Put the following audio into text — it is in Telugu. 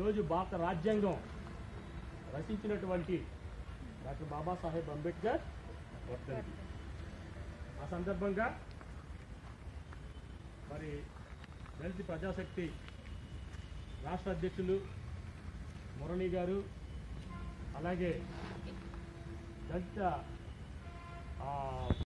ఈరోజు భారత రాజ్యాంగం రచించినటువంటి డాక్టర్ బాబాసాహెబ్ అంబేద్కర్ వర్ధంతి. ఆ సందర్భంగా మరి దళిత ప్రజాశక్తి రాష్ట్ర అధ్యక్షులు మురళి గారు అలాగే దళిత